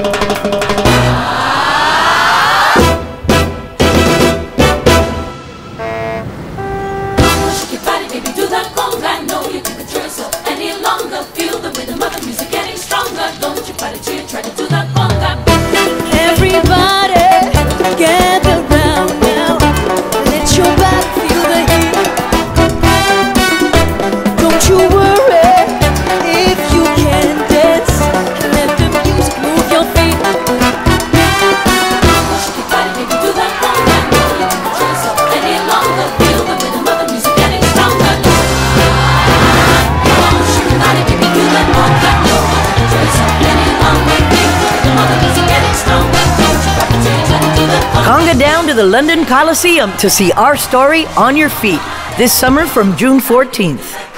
Que pare, baby, do the complex. Head down to the London Coliseum to see our story on your feet this summer from June 14th.